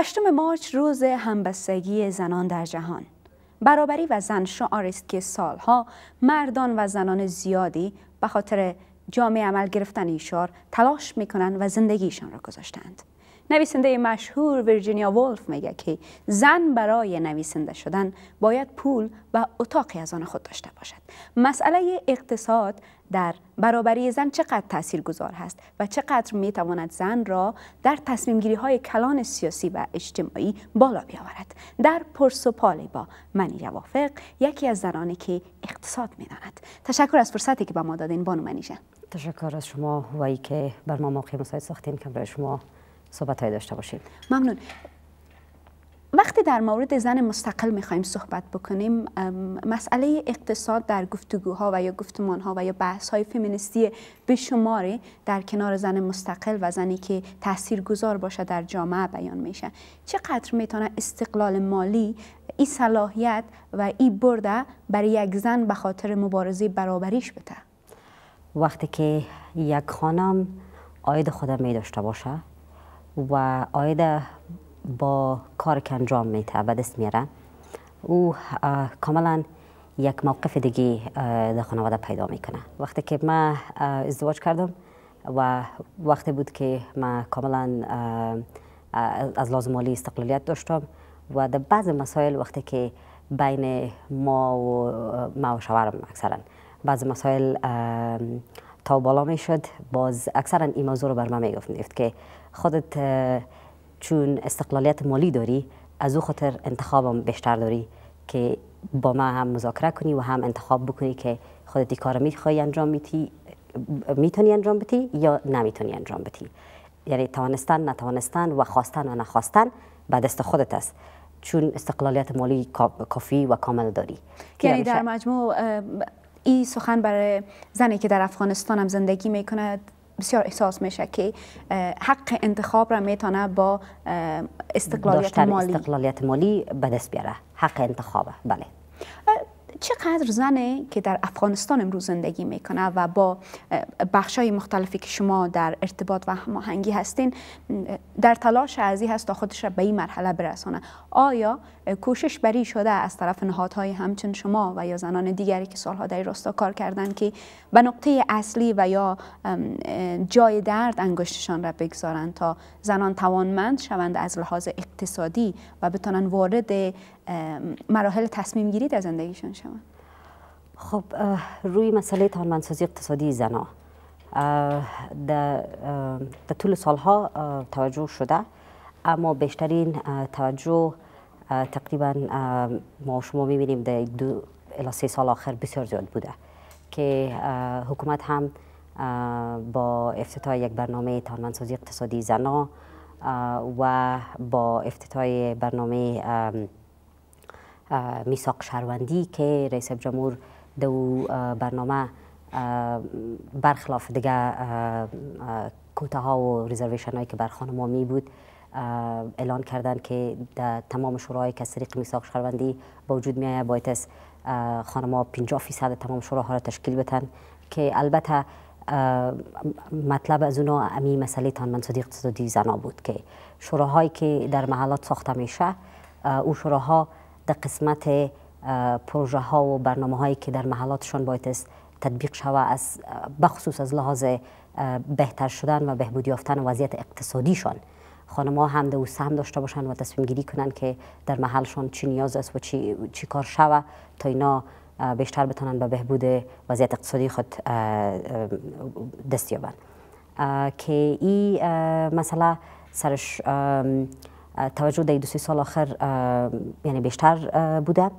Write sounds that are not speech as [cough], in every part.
هشتم مارچ روز همبستگی زنان در جهان. برابری و زن شعار است که سالها مردان و زنان زیادی به خاطر جامعه عمل گرفتن ایشار تلاش می‌کنند و زندگیشان را گذاشتند. نویسنده مشهور ویرجینیا وولف میگه که زن برای نویسنده شدن باید پول و اتاقی از آن خود داشته باشد. مسئله اقتصاد در برابری زن چقدر تأثیر گذار هست و چقدر می تواند زن را در تصمیم گیری های کلان سیاسی و اجتماعی بالا بیاورد. در پرس و پالی با منی وافق یکی از زنانی که اقتصاد می داند تشکر از فرصتی که به ما دادین بانو منیژه تشکر از شما و ای که بر ما موقع مساعد ساختیم که برای شما صحبت های داشته باشید ممنون. وقتی در مورد زن مستقل می‌خوایم صحبت بکنیم مسئله اقتصاد در گفتگوها و یا گفتمانها و یا بحث های فمینیستی به شماره در کنار زن مستقل و زنی که تأثیر گذار باشه در جامعه بیان میشه. چقدر می‌تونه استقلال مالی این صلاحیت و این برده برای یک زن به خاطر مبارزه برابریش بده؟ وقتی که یک خانم آید خودم می داشته باشه و آید با کار که انجام میته به دست میاره او کاملا یک موقف دیگه در خانواده پیدا می‌کنه. وقتی که من ازدواج کردم و وقتی بود که من کاملا از لازم مالی استقلالیت داشتم و در بعض مسائل وقتی که بین ما و ما و شوهرم اکثرا بعض مسائل تا بالا می شد باز اکثرا این موضوع رو بر من می‌گفت. که خودت چون استقلالیت مالی داری از او خاطر انتخابم بیشتر داری که با ما هم مذاکره کنی و هم انتخاب بکنی که خودت کار می‌خوای انجام میتی می‌تونی انجام بدی یا نمی‌تونی انجام بدی. یعنی توانستن نتوانستن و خواستن و نخواستن به دست خودت است. چون استقلالیت مالی کافی و کامل داری. یعنی در مجموع این سخن برای زنی که در افغانستان هم زندگی می‌کند بسیار احساس میشه که حق انتخاب را می‌تونه با استقلالیت مالی. استقلالیت مالی به دست بیاره. حق انتخابه بله. چقدر زنه که در افغانستان امروز زندگی می‌کنه و با های مختلفی که شما در ارتباط و هماهنگی هستین در تلاش ازی هست تا خودش را به این مرحله برسانه. آیا کوشش بری شده از طرف نهادهای همچون شما و یا زنان دیگری که سالها در راستا کار کردن که به نقطه اصلی و یا جای درد انگشتشان را بگذارند تا زنان توانمند شوند از لحاظ اقتصادی و بتونن وارد مراحل تصمیم گیری در زندگیشون شوند. خب روی مسئله توانمندسازی اقتصادی زنا در طول سالها توجه شده اما بیشترین توجه تقریبا ما شما می‌بینیم در دو الی سه سال آخر بسیار زیاد بوده که حکومت هم با افتتاح یک برنامه توانمندسازی اقتصادی زنا و با افتتاح برنامه میثاق شهروندی که رئیس جمهور دو برنامه برخلاف دیگه کوته ها و ریزرویشن هایی که بر خانما می بود اعلان کردن که در تمام شورای که طریق میثاق شهروندی با وجود می آید باید از خانما 50 فیصد تمام شوراها را تشکیل بتن که البته مطلب از اونا امی مسئله تانمندسازی اقتصادی زنا بود که شوراهایی که در محلات ساخته میشه او شوراها در قسمت پروژه ها و برنامه هایی که در محلاتشان باید تطبیق شوه از بخصوص از لحاظ بهتر شدن و بهبودی یافتن وضعیت اقتصادیشان خانم ها هم دو سهم داشته باشن و تصمیم گیری کنن که در محلشان چی نیاز است و چی, چی کار شوه تا اینا بیشتر بتونن به بهبود وضعیت اقتصادی خود دست یابن. که این مسئله سرش توجه در دو سه سال آخر یعنی بیشتر بوده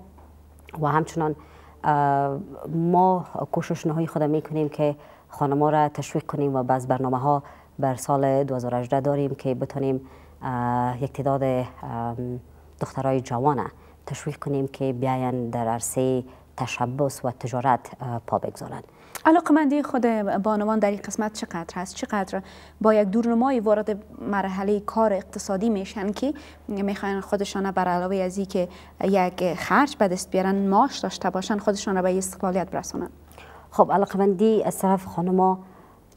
و همچنان ما کوشش نهایی خود می‌کنیم که خانما را تشویق کنیم و بعض برنامه ها بر سال 2018 داریم که بتونیم یک تعداد دخترای جوانه تشویق کنیم که بیاین در عرصه تشبس و تجارت پا بگذارند مندی خود بانوان در این قسمت چقدر هست چقدر با یک دورنمای وارد مرحله کار اقتصادی میشن که می‌خواین خودشان بر علاوه از که یک خرج به دست بیارن ماش داشته باشن خودشان را به استقلالیت برسونن؟ خب مندی از طرف خانما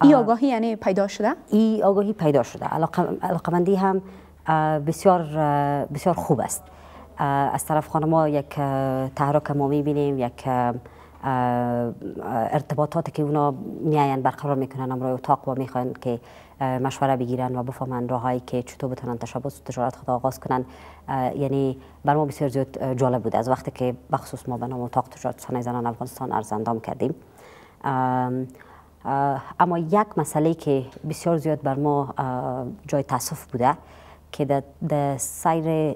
ای آگاهی یعنی پیدا شده؟ ای آگاهی پیدا شده. مندی هم بسیار بسیار خوب است. از طرف خانما یک تحرک ما می‌بینیم یک ارتباطاتی که اونا میاین برقرار می‌کنن امروی اتاق و می‌خوان که مشوره بگیرن و بفهمن راههایی که چطور بتونن تشبس و تجارت خود آغاز کنن. یعنی بر ما بسیار زیاد جالب بود. از وقتی که بخصوص ما به نام اتاق تجارت سانه زنان افغانستان ارزندام کردیم. اما یک مسئله که بسیار زیاد بر ما جای تاسف بوده که در سیر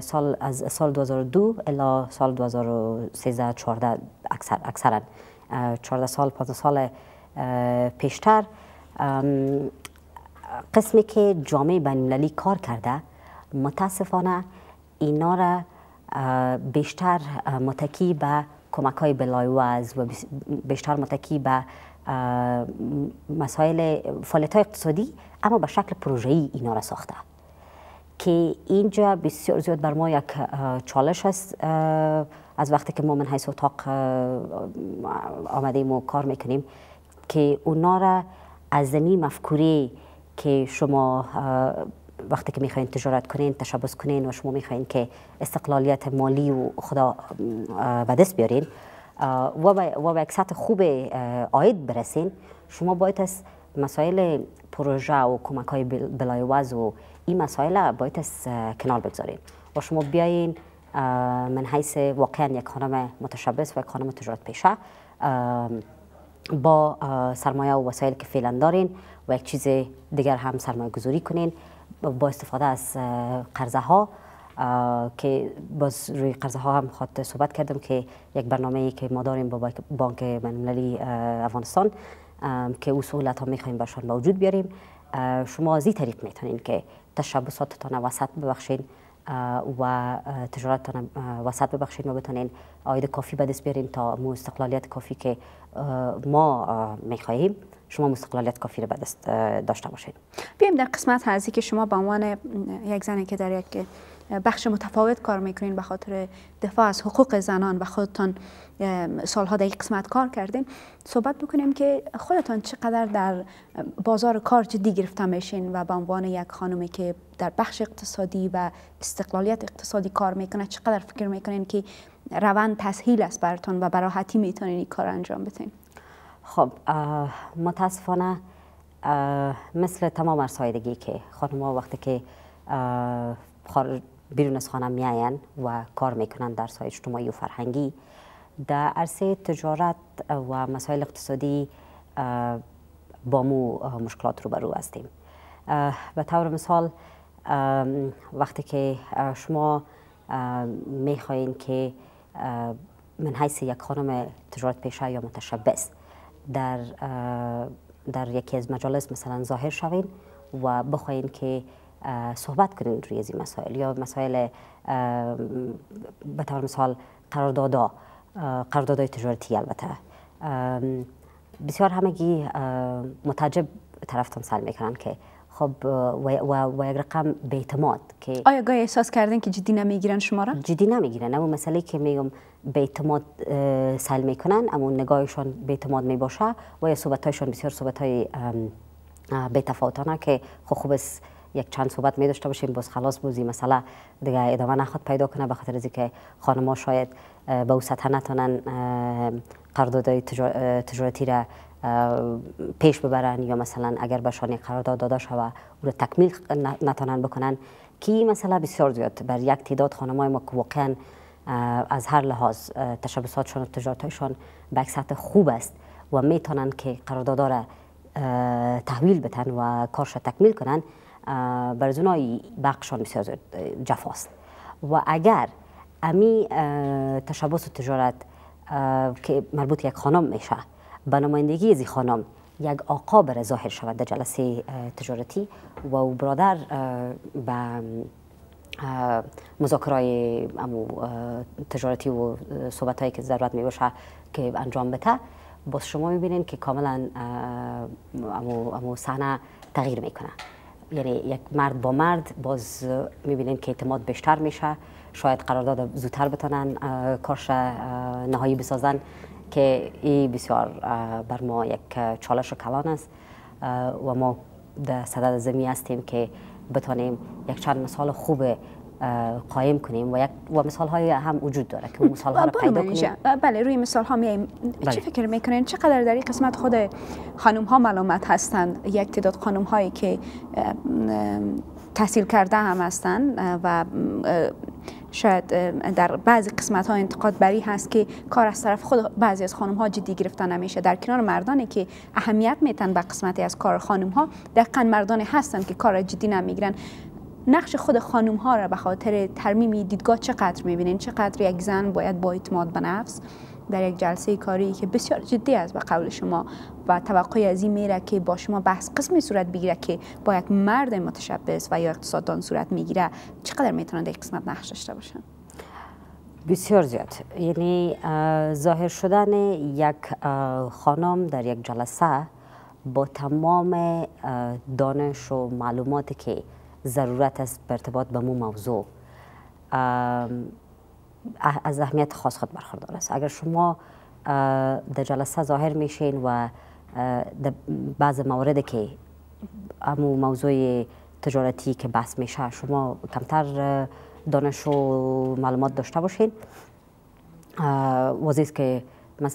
سال از سال 2002 الی سال 2013 14 اکثر اکثرا 14 سال 15 سال پیشتر قسمی که جامعه بین کار کرده متاسفانه اینا را بیشتر متکی به کمک های بلاعوض و بیشتر متکی به مسائل فعالیت اقتصادی اما به شکل پروژه‌ای اینا را ساخته. که اینجا بسیار زیاد بر ما یک چالش است از وقتی که ما من حیث اتاق آمدیم و کار می‌کنیم که اونا را از زمین مفکوری که شما وقتی که می‌خواین تجارت کنین تشبث کنین و شما می‌خواین که استقلالیت مالی خود را به دست بیارین و به یک سطح خوب عاید برسین شما باید از مسائل پروژه و کمک های بلاعوض و این مسائل باید از کنار بگذارین. و شما بیاین من حیث واقعا یک خانم متشبث و یک خانم تجارت پیشه با سرمایه و وسایل که فعلا دارین و یک چیز دیگر هم سرمایه گذاری کنین. با استفاده از قرضه ها که باز روی قرضه ها هم خواهد صحبت کردم که یک برنامه ای که ما داریم با بانک بینالمللی افغانستان که او سهولت ها می‌خوایم برشان به وجود بیاریم شما از این طریق می‌تونین که تشبساتتان وسط ببخشین. و تجارتتان وسط ببخشین و بتونین آید کافی به دست تا مو کافی که ما می‌خواهیم شما مستقلالیت کافی رو به دست داشته باشید. بیایم در قسمت هزی که شما به عنوان یک زنی که در یک بخش متفاوت کار می‌کنین به خاطر دفاع از حقوق زنان و خودتان سالها در این قسمت کار کردین. صحبت بکنیم که خودتان چقدر در بازار کار جدی گرفته میشین و به عنوان یک خانمی که در بخش اقتصادی و استقلالیت اقتصادی کار می‌کنه چقدر فکر می‌کنین که روند تسهیل است براتون و براحتی می‌تونین این کار انجام بدین؟ خب متاسفانه مثل تمام ارسایدگی که خانم وقتی که بیرون از خانه میاین و کار می‌کنن در سایه اجتماعی و فرهنگی. در عرصه تجارت و مسائل اقتصادی با مو مشکلات رو برو هستیم به طور مثال وقتی که شما می‌خواین که من حیث یک خانم تجارت پیشه یا متشبس در در یکی از مجالس مثلا ظاهر شوین و بخواین که صحبت کنین روی این مسائل یا مسائل به طور مثال قراردادا قراردادهای تجارتی البته بسیار همگی متعجب طرفتان سل می‌کنن که خب و, و, و یک رقم بیتماد که آیا گاهی احساس کردن که جدی نمی‌گیرن شما را؟ جدی نمی‌گیرن اما مسئله که میگم بیتماد سل می‌کنن اما نگاهشان بیتماد می‌باشه و یا صحبتهایشان بسیار صحبت های بیتفاوتانه که خب خوب است یک چند صحبت می داشته باشیم. باز خلاص بوزی مثلا دیگه ادامه نخواد پیدا کنه به خاطر اینکه خانم‌ها شاید به او سطح نتونن قراردادهای تجارتی را پیش ببرن یا مثلا اگر بهشان یک قرارداد داده شوه او را تکمیل نتونن بکنن. که مثلا بسیار زیاد بر یک تعداد خانمای ما که واقعا از هر لحاظ تشبساتشان و تجارتشان به یک سطح خوب است و می‌تونن که قراردادها را تحویل بتن و کارش تکمیل کنن برزونای بخشان بسیار جفاست و اگر امی تشبس و تجارت که مربوط یک خانم میشه به نمایندگی از خانم یک آقا بر ظاهر شود در جلسه تجارتی و او برادر به مذاکرای تجارتی و صحبت هایی که ضرورت می باشه که انجام بده باز شما می‌بینین که کاملا امو صحنه تغییر می‌کنه. یعنی یک مرد با مرد باز می‌بینیم که اعتماد بیشتر میشه. شاید قرارداد زودتر بتونن کارش نهایی بسازن که این بسیار بر ما یک چالش و کلان است. و ما در صدد زمین هستیم که بتانیم یک چند مثال خوب قایم کنیم و یک و مثال های هم وجود داره که مثال ها رو پیدا کنیم. بله روی مثال ها میایم بله. چی فکر می‌کنین؟ چقدر در این قسمت خود خانم ها ملامت هستند؟ یک تعداد خانم هایی که تحصیل کرده هم هستند و شاید در بعضی قسمت ها انتقاد بری هست که کار از طرف خود بعضی از خانم ها جدی گرفته نمیشه. در کنار مردانی که اهمیت میتن به قسمتی از کار خانم ها دقیقا مردانی هستند که کار جدی نمی‌گیرن. نقش خود خانم ها را به خاطر ترمیم دیدگاه چقدر می‌بینین؟ چقدر یک زن باید با اعتماد به نفس در یک جلسه کاری که بسیار جدی است به قول شما و توقعی از این میره که با شما بحث قسمی صورت بگیره که با یک مرد متشبس و یا اقتصاددان صورت می‌گیره چقدر می‌تونن در قسمت نقش داشته باشن؟ بسیار زیاد. یعنی ظاهر شدن یک خانم در یک جلسه با تمام دانش و معلوماتی که ضرورت است ارتباط به مو موضوع. از اهمیت خاص خود برخوردار است. اگر شما در جلسه ظاهر میشین و در بعض موارد که امو موضوع تجارتی که بحث میشه شما کمتر دانش و معلومات داشته باشین. واضح که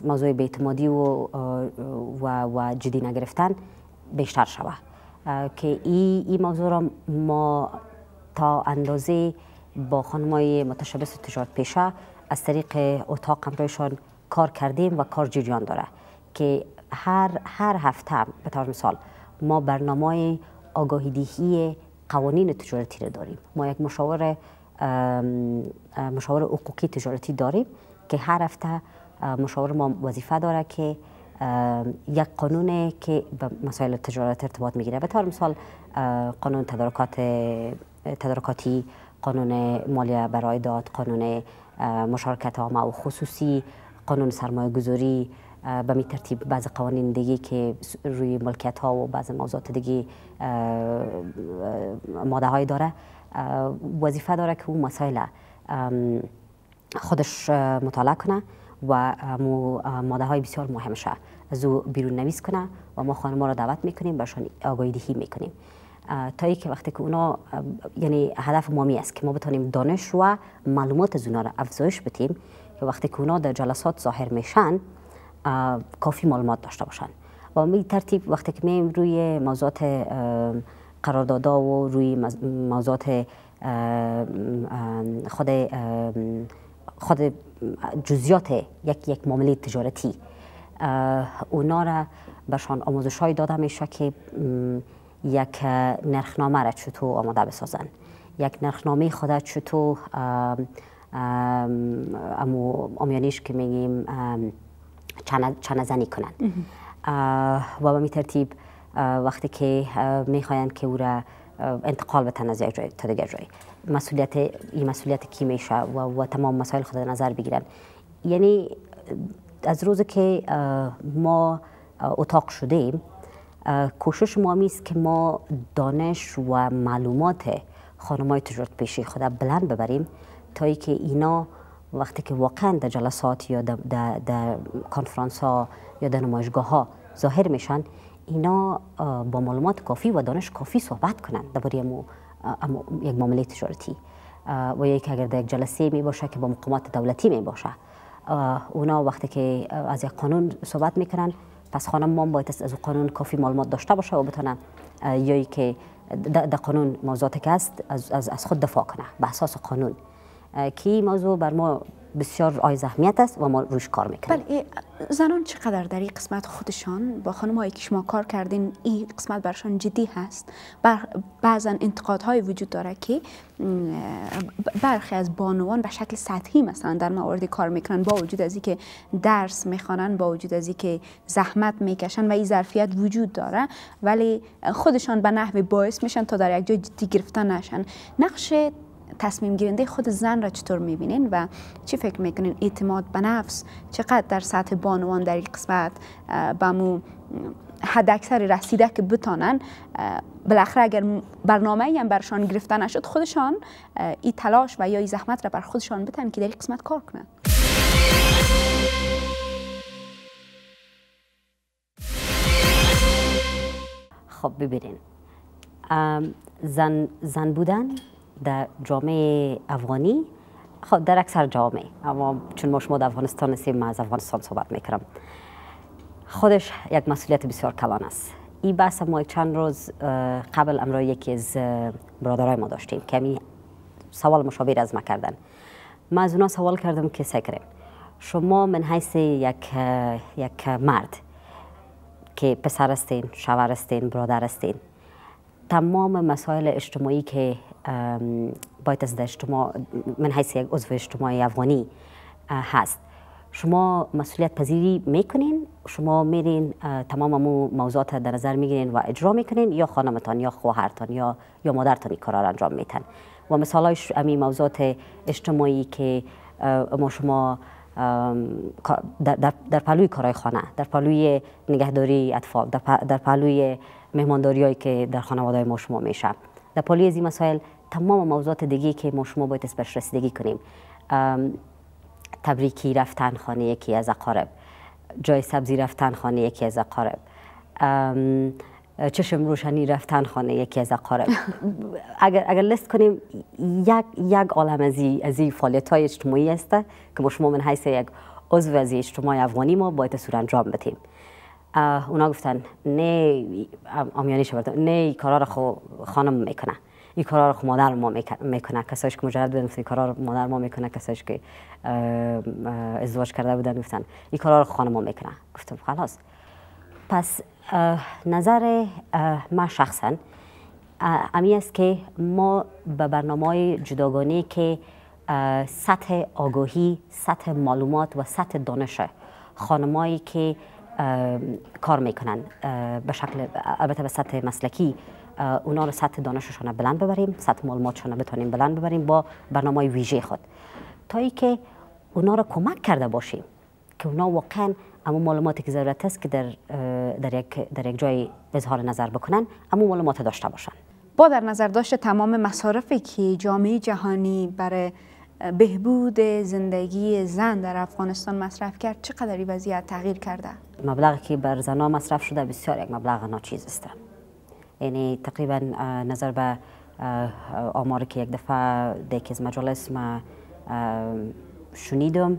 موضوع بیعتمادی و, و, و جدی نگرفتن بیشتر شوه. که این ای موضوع را ما تا اندازه با خانمای متشبس تجارت پیشه از طریق اتاق همراهشان کار کردیم و کار جریان داره که هر هر هفته به طور مثال ما برنامه آگاهی دهی قوانین تجارتی رو داریم. ما یک مشاور مشاور حقوقی تجارتی داریم که هر هفته مشاور ما وظیفه داره که یک قانون که به مسائل تجارت ارتباط می‌گیره. به طور مثال قانون تدارکات تدارکاتی قانون مالیه برای داد قانون مشارکت عامه و خصوصی قانون سرمایه گذاری به می ترتیب بعض قوانین دیگه که روی ملکیت ها و بعض موضوعات دیگه ماده های داره وظیفه داره که اون مسائل خودش مطالعه کنه. و ماده های بسیار مهمشه از او بیرون نویس کنه و ما خانم را دعوت می‌کنیم برشان آگاهی دهی می‌کنیم. تا که وقتی که اونا یعنی هدف ما است که ما بتونیم دانش و معلومات از اونا را افزایش بدیم که وقتی که اونا در جلسات ظاهر میشن کافی معلومات داشته باشن. و می ترتیب وقتی که میم روی موضوعات قراردادا و روی موضوعات خود خود جزیات یک یک معامله تجارتی. اونا را برشان آموزش های داده میشه که یک نرخنامه را چطور آماده بسازن. یک نرخنامه خود چطور امو آمیانیش که میگیم چنه زنی کنن. و به می ترتیب وقتی که می‌خواین که او را انتقال بتن از یک جای تا دیگر جای. مسئولیت این مسئولیت کی میشه و, و تمام مسائل خود نظر بگیرن یعنی از روز که ما اتاق شدیم کوشش ما است که ما دانش و معلومات خانمای تجارت پیشی خود بلند ببریم تا که اینا وقتی که واقعا در جلسات یا در, کنفرانس ها یا در نمایشگاه ها ظاهر میشن اینا با معلومات کافی و دانش کافی صحبت کنند درباره یک معامله تجارتی و یک اگر در یک جلسه می باشه که با مقامات دولتی می باشه. اونا وقتی که از یک قانون صحبت می‌کنن پس خانم ما باید از قانون کافی معلومات داشته باشه و بتونه یا که در قانون موضوعاتی که هست از, از خود دفاع کنه. به اساس قانون. که موضوع بر ما بسیار آیز اهمیت است و ما روش کار می‌کنیم. بله زنان چقدر در این قسمت خودشان با خانم که شما کار کردین این قسمت برشان جدی هست؟ بر بعضا انتقادهای وجود داره که برخی از بانوان به شکل سطحی مثلا در موارد کار می‌کنن با وجود از که درس می‌خوانن با وجود از که زحمت می‌کشن و این ظرفیت وجود داره ولی خودشان به نحو باعث میشن تا در یک جای جدی گرفتن نشن. نقش تصمیم گیرنده خود زن را چطور می‌بینین و چی فکر می‌کنین؟ اعتماد به نفس چقدر در سطح بانوان در این قسمت به مو حد اکثر رسیده که بتانن بالاخره اگر برنامه هم برشان گرفته نشد خودشان این تلاش و یا این زحمت را بر خودشان بتن که در این قسمت کار کنن. خب ببینین زن, زن بودن؟ در جامعه افغانی خب در اکثر جامعه اما چون ما شما در افغانستان هستیم من از افغانستان صحبت می‌کنم. خودش یک مسئولیت بسیار کلان است. این بحث ما چند روز قبل امرای یکی از برادرای ما داشتیم کمی سوال مشابه از ما کردن. من از اونا سوال کردم که سکرین شما من حیث یک, یک مرد که پسر هستین، شوهر هستین، برادر هستین تمام مسائل اجتماعی که باید از اجتماع من حیث یک عضو اجتماعی افغانی هست. شما مسئولیت پذیری می‌کنین؟ شما میرین تمام امو موضوعات در نظر می‌گیرین و اجرا می‌کنین یا خانمتان یا خواهرتان یا یا مادرتان این کارا انجام میتن و مثال امی موضوعات اجتماعی که ما شما در, در, در پلوی کارهای خانه در پلوی نگهداری اطفال در, در پلوی مهمانداری هایی که در خانواده ما شما میشه در پلوی از این مسائل تمام موضوعات دیگه که ما شما باید بهش رسیدگی کنیم. تبریکی رفتن خانه یکی از اقارب. جای سبزی رفتن خانه یکی از اقارب. چشم روشنی رفتن خانه یکی از اقارب. [laughs] اگر اگر لیست کنیم یک یک عالم از این فعالیت های اجتماعی است که ما شما من حیث یک عضو از اجتماع افغانی ما باید سور انجام بدیم. اونا گفتن نه آمیانی شد نه این کارا رو خو خانم می‌کنه. این کارا رو خو مادر ما می‌کنه. کسایش که مجرد بودن این کارا رو مادر ما می‌کنه. کسایش که ازدواج کرده بودن گفتن این کارا رو خانم ما می‌کنه. گفتم خلاص. پس نظر ما شخصا امی است که ما به برنامه جداگانه که سطح آگاهی، سطح معلومات و سطح دانش خانمایی که کار می‌کنن. به شکل البته به سطح مسلکی اونا رو سطح دانششان بلند ببریم سطح معلوماتشان بتونیم بلند ببریم با برنامه ویژه خود. تا ای که اونا رو کمک کرده باشیم که اونا واقعا اما معلوماتی که ضرورت است که در, در, یک, در یک جای اظهار نظر بکنن اما معلومات داشته باشن. با در نظر داشته تمام مصارفی که جامعه جهانی برای بهبود زندگی زن در افغانستان مصرف کرد. چقدر وضعیت تغییر کرده؟ مبلغی که بر زنها مصرف شده بسیار یک مبلغ ناچیز است. یعنی تقریبا نظر به آماری که یک دفعه دیگه از مجالس ما شنیدم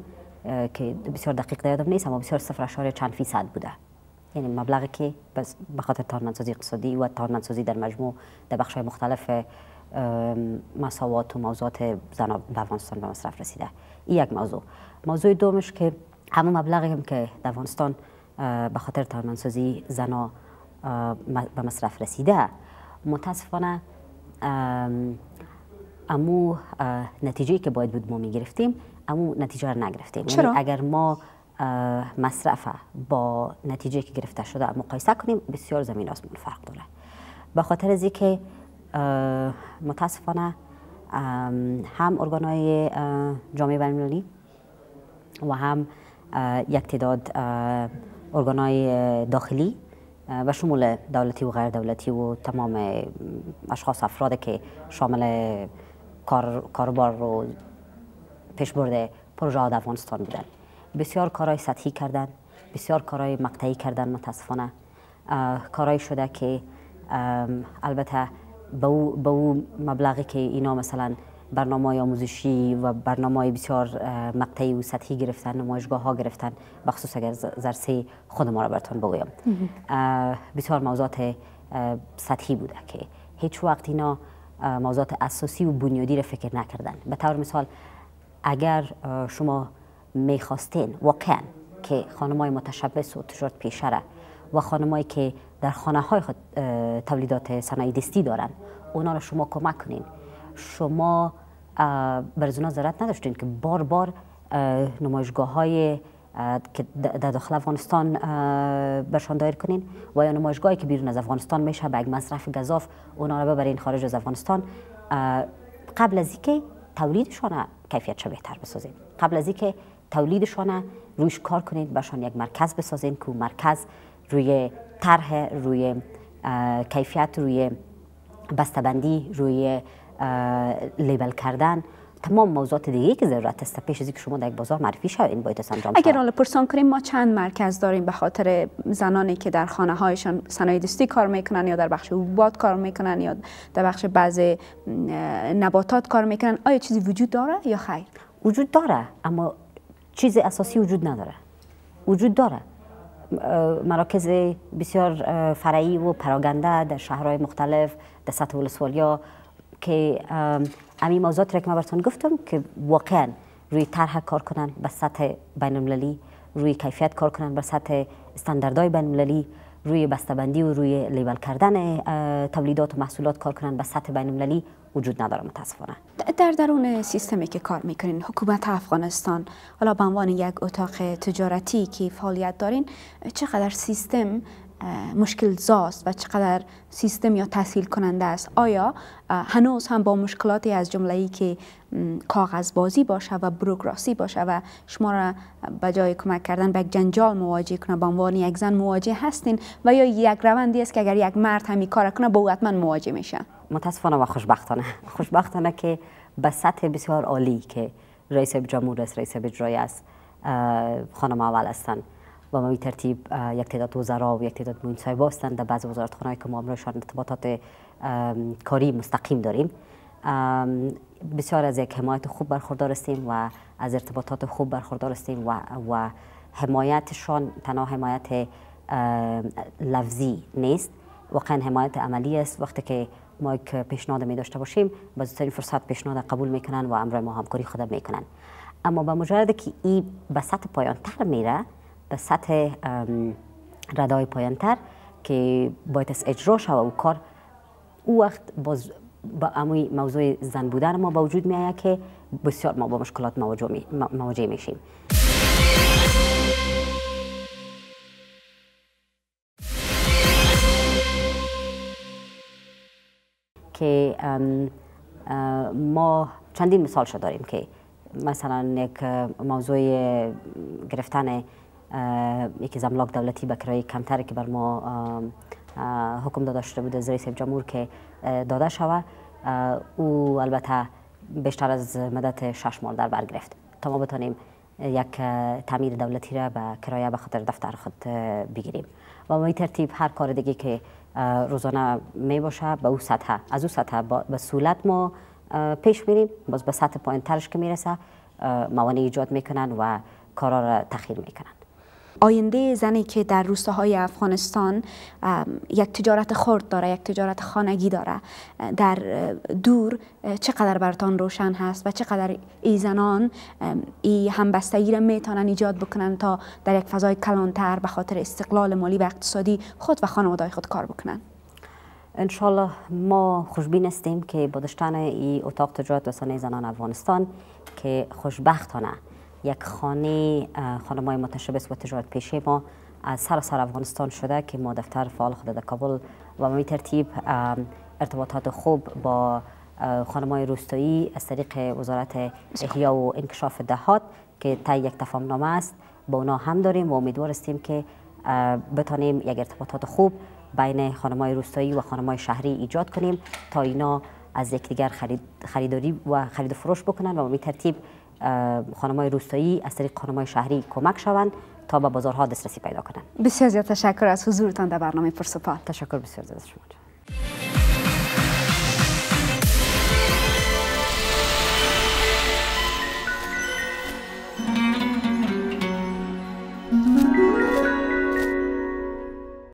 که بسیار دقیق یادم نیست اما بسیار صفر اشاره چند فیصد بوده. یعنی مبلغی که به خاطر توانمندسازی اقتصادی و توانمندسازی در مجموع در بخش مختلف مساوات و موضوعات زن به افغانستان به مصرف رسیده. این یک موضوع. موضوع دومش که همون مبلغی هم که در افغانستان به خاطر توانمندسازی زنا به مصرف رسیده. متاسفانه امو نتیجه که باید بود ما می گرفتیم امو نتیجه رو نگرفتیم. چرا؟ یعنی اگر ما مصرف با نتیجه که گرفته شده مقایسه کنیم بسیار زمین آسمان فرق داره. به خاطر از که متاسفانه هم ارگانهای جامعه بینالمللی و هم یک تعداد ارگانهای داخلی و شمول دولتی و غیر دولتی و تمام اشخاص افراد که شامل کار، کاربار و پیشبرد پروژه در افغانستان بودن. بسیار کارهای سطحی کردن بسیار کارهای مقطعی کردن متاسفانه. کارهای شده که البته به او, مبلغی که اینا مثلا برنامه آموزشی و برنامه بسیار مقطعی و سطحی گرفتن نمایشگاه ها گرفتن بخصوص اگر زرسه خود ما را براتون بگویم. بسیار موضوعات سطحی بوده که هیچ وقت اینا موضوعات اساسی و بنیادی را فکر نکردن. به طور مثال اگر شما می‌خواستین واقعا که خانمای متشبس و تجارت پیشره و خانمایی که در خانه های خود تولیدات صنایع دستی دارن. اونا رو شما کمک کنین. شما بر اونا ضرورت نداشتین که بار بار نمایشگاه های که در داخل افغانستان برشان دایر کنین و یا نمایشگاهی که بیرون از افغانستان میشه به یک مصرف گذاف اونا رو ببرین خارج از افغانستان. قبل از اینکه تولیدشان کیفیت بهتر بسازین. قبل از اینکه تولیدشان رویش کار کنید برشان یک مرکز بسازین که مرکز روی طرح روی کیفیت روی بسته‌بندی روی لیبل کردن تمام موضوعات دیگه که ضرورت است. پیش از اینکه شما در یک بازار معرفی شوید باید انجام اگر حالا پرسان کنیم ما چند مرکز داریم؟ به خاطر زنانی که در خانه هایشان صنایع دستی کار می‌کنن یا در بخش حبوبات کار می‌کنن یا در بخش بعض نباتات کار می‌کنن آیا چیزی وجود داره یا خیر؟ وجود داره اما چیز اساسی وجود نداره. وجود داره. مراکز بسیار فرعی و پراگنده در شهرهای مختلف در سطح ولسوالیا که امی موضوعات را که من براتون گفتم که واقعا روی طرح کار کنن به سطح بین المللی روی کیفیت کار کنن به سطح استانداردهای بین المللی روی بسته‌بندی و روی لیبل کردن تولیدات و محصولات کار کنن به سطح بین المللی وجود نداره متاسفانه. در درون سیستمی که کار می‌کنین حکومت افغانستان حالا به عنوان یک اتاق تجارتی که فعالیت دارین چقدر سیستم مشکل زاست و چقدر سیستم یا تحصیل کننده است؟ آیا هنوز هم با مشکلاتی از جمله ای که کاغذ بازی باشه و بروکراسی باشه و شما را به جای کمک کردن به یک جنجال مواجه کنه به عنوان یک زن مواجه هستین؟ و یا یک روندی است که اگر یک مرد همی کار کنه با حتما مواجه میشه؟ متاسفانه و خوشبختانه. خوشبختانه که به سطح بسیار عالی که رئیس جمهور است رئیس اجرایی است خانم اول هستند و ما ترتیب یک تعداد وزرا و یک تعداد معین هستند در بعض وزارتخانه‌ای که ما امروزشان ارتباطات کاری مستقیم داریم. بسیار از یک حمایت خوب برخوردار هستیم و از ارتباطات خوب برخوردار هستیم و, و حمایتشان تنها حمایت لفظی نیست. واقعا حمایت عملی است. وقتی که ما یک پیشنهاد می داشته باشیم با زودترین فرصت پیشنهاد قبول می‌کنن و امر ما همکاری خود می‌کنن اما به مجرد که این به سطح پایان تر میره به سطح ردای پایانتر که باید از اجرا شود و کار او وقت باز با اموی موضوع زن بودن ما با وجود می که بسیار ما با مشکلات مواجه میشیم. که ما چندین مثال شد داریم که مثلا یک موضوع گرفتن یکی از املاک دولتی به کرایه کمتری که بر ما حکم داده شده بود از رئیس جمهور که داده شود او البته بیشتر از مدت شش ماه در بر گرفت. تا ما بتانیم یک تعمیر دولتی را به کرایه به خاطر دفتر خود بگیریم. و به ترتیب هر کار دیگه که روزانه می باشه به او سطح از او سطح به سهولت ما پیش میریم. باز به سطح پایین ترش که می‌رسه موانع ایجاد می‌کنن و کارا را تخیل می‌کنن. آینده زنی که در روستاهای افغانستان یک تجارت خرد داره یک تجارت خانگی داره در دور چقدر برتان روشن هست و چقدر ای زنان ای همبستگی را می‌تونن ایجاد بکنن تا در یک فضای کلانتر به خاطر استقلال مالی و اقتصادی خود و خانواده خود کار بکنن انشالله ما خوشبین هستیم که با داشتن ای اتاق تجارت و زنان افغانستان که خوشبختانه یک خانه خانمای متشبس و تجارت پیشه ما از سر افغانستان شده که ما دفتر فعال خود در کابل و به ترتیب ارتباطات خوب با خانمای روستایی از طریق وزارت احیا و انکشاف دهات که تا یک تفاهم نامه است. با اونا هم داریم و امیدوار هستیم که بتانیم یک ارتباطات خوب بین خانمای روستایی و خانمای شهری ایجاد کنیم تا اینا از یکدیگر خرید خریداری و خرید فروش بکنن و به ترتیب خانمای روستایی از طریق خانمای شهری کمک شوند تا به بازارها دسترسی پیدا کنند. بسیار زیاد تشکر از حضورتان در برنامه پرسپال تشکر بسیار زیاد از شما.